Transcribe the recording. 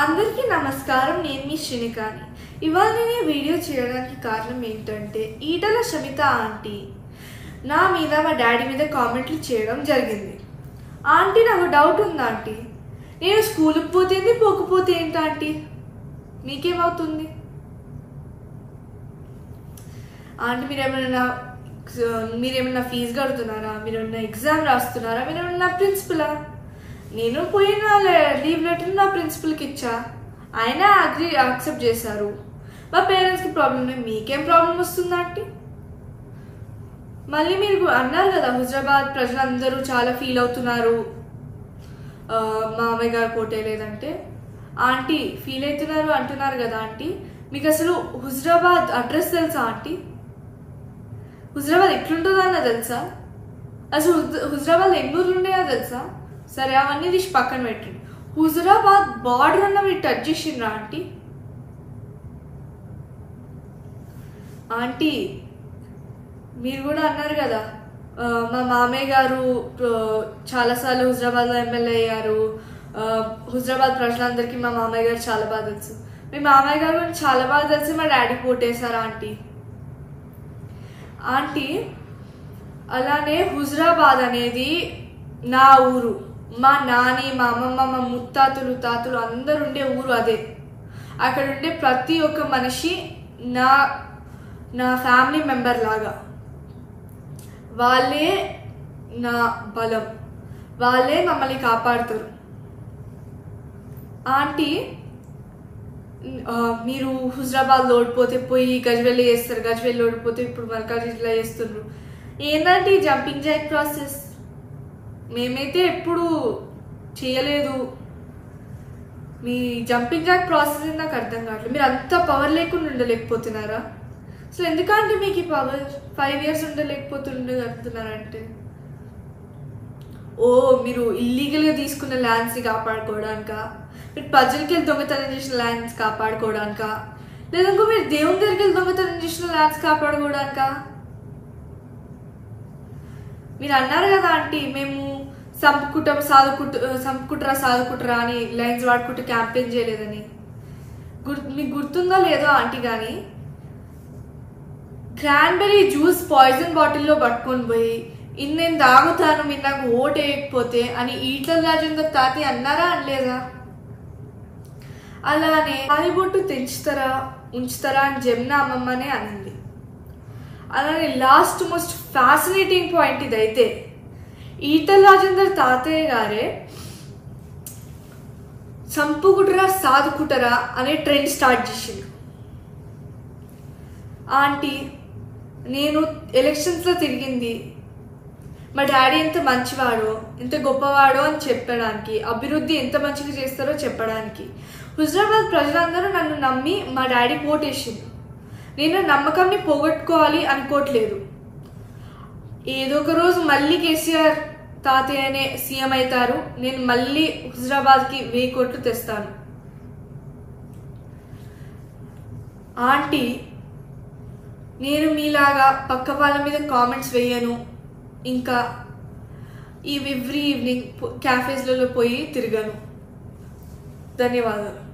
అందరికీ నమస్కారం నేను మీ శ్రీనికాని. ఇవాళ నేను వీడియో చేయడానికి కారణం ఏంటంటే ఈటల షమిత ఆంటీ. నా మీద మా డాడీ మీద కామెంట్లు చేయడం జరిగింది. ఆంటీ నాకు డౌట్ ఉంది ఆంటీ? నేను స్కూల్కి పోతేంది పోకపోతే ఏంటి ఆంటీ? మీకేమవుతుంది? ఆంటీ మీరు ఏమైనా మీరేమైనా ఫీజు కడుతున్నారా? మీరు ఎగ్జామ్ రాస్తున్నారా? మీరు ప్రిన్సిపలా? నేను పోయిన లీవ్ లెటర్ నా ప్రిన్సిపల్కి ఇచ్చా. ఆయన అగ్రి యాక్సెప్ట్ చేశారు. మా పేరెంట్స్కి ప్రాబ్లం మీకేం ప్రాబ్లం వస్తుందా ఆంటీ? మళ్ళీ మీరు అన్నారు కదా హుజరాబాద్ ప్రజలందరూ చాలా ఫీల్ అవుతున్నారు. మామయ్య గారు కోటే లేదంటే. ఆంటీ ఫీల్ అవుతున్నారు అంటున్నారు కదా ఆంటీ. మీకు అసలు హుజరాబాద్ అడ్రస్ తెలుసా ఆంటీ? హుజరాబాద్ ఎట్లుంటుందో అన్న తెలుసా? అసలు హుజరాబాద్ ఎన్నూరు ఊర్లు ఉన్నాయో తెలుసా? సరే అవన్నీ తీసి పక్కన పెట్టండి. హుజరాబాద్ బార్డర్ అన్న మీరు టచ్ చేసిండ్రా ఆంటీ? ఆంటీ మీరు కూడా అన్నారు కదా మా మామయ్య గారు చాలాసార్లు హుజరాబాద్లో ఎమ్మెల్యే అయ్యారు. హుజరాబాద్ ప్రజలందరికీ మా మామయ్య గారు చాలా బాగా తెలుసు. మీ మామయ్య గారు చాలా బాగా తెలిసి మా డాడీ పోటేశారు ఆంటీ. ఆంటీ అలానే హుజరాబాద్ అనేది నా ఊరు. మా నాని మా అమ్మమ్మ మా ముత్తాతలు తాతలు అందరు ఉండే ఊరు అదే. అక్కడ ఉండే ప్రతి ఒక్క మనిషి నా నా ఫ్యామిలీ మెంబర్ లాగా. వాళ్ళే నా బలం. వాళ్ళే మమ్మల్ని కాపాడుతారు. ఆంటీ మీరు హుజరాబాద్ ఓడిపోతే పోయి గజ్వెల్లి చేస్తారు గజ్వెల్లి ఓడిపోతే ఇప్పుడు మల్కాజిల్లా చేస్తున్నారు ఏంటంటే జంపింగ్ జాక్ ప్రాసెస్? మేమైతే ఎప్పుడు చేయలేదు. మీ జంపింగ్ జాక్ ప్రాసెస్ నాకు అర్థం కావట్లేదు. మీరు అంత పవర్ లేకుండా ఉండలేకపోతున్నారా? సో ఎందుకంటే మీకు ఈ పవర్ ఫైవ్ ఇయర్స్ ఉండలేకపోతుండగలుగుతున్నారంటే ఓ మీరు ఇల్లీగల్గా తీసుకున్న ల్యాండ్స్ని కాపాడుకోవడానికా? మీరు ప్రజలకి వెళ్ళి దొంగతనం చేసిన ల్యాండ్స్ కాపాడుకోవడానికా? లేదంటే మీరు దేవుని దగ్గరికి వెళ్ళి దొంగతనం చేసిన ల్యాండ్స్ కాపాడుకోవడానికా? మీరు అన్నారు కదా ఆంటీ మేము సంపుకుంటాం సాదుకుంటు సంపుకుంటారా సాదుకుంటారా అని లైన్స్ వాడుకుంటూ క్యాంపెయిన్ చేయలేదని. గుర్ మీకు గుర్తుందో లేదో ఆంటీ కానీ క్రాన్బెరీ జ్యూస్ పాయిజన్ బాటిల్లో పట్టుకొని పోయి ఇన్ని నేను తాగుతాను మీరు నాకు ఓటు వేయకపోతే అని ఈట్ల రాజేందర్ తాతి అన్నారా అనలేదా? అలానే బొట్టు తెంచుతారా ఉంచుతారా అని జమున అమ్మమ్మనే అనింది. అలానే లాస్ట్ మోస్ట్ ఫ్యాసినేటింగ్ పాయింట్ ఇదైతే. ఈటల రాజేందర్ తాతయ్య గారే చంపుకుటరా సాదుకుటరా అనే ట్రెండ్ స్టార్ట్ చేసింది ఆంటీ నేను ఎలక్షన్స్లో తిరిగింది. మా డాడీ ఎంత మంచివాడో ఎంత గొప్పవాడో అని చెప్పడానికి అభివృద్ధి ఎంత మంచిగా చేస్తారో చెప్పడానికి. హుజరాబాద్ ప్రజలందరూ నన్ను నమ్మి మా డాడీ ఓటేసింది నేను నమ్మకంని పోగొట్టుకోవాలి అనుకోవట్లేదు. ఏదో ఒక రోజు మళ్ళీ కేసీఆర్ తాతయ్యనే సీఎం అవుతారు. నేను మళ్ళీ హుజరాబాద్కి వెయ్యి కోట్లు తెస్తాను. ఆంటీ నేను మీలాగా పక్క వాళ్ళ మీద కామెంట్స్ వేయను. ఇంకా ఈ ఎవ్రీ ఈవినింగ్ క్యాఫేస్లలో పోయి తిరగను. ధన్యవాదాలు.